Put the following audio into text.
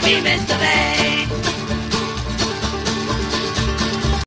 happy Mr. Bear.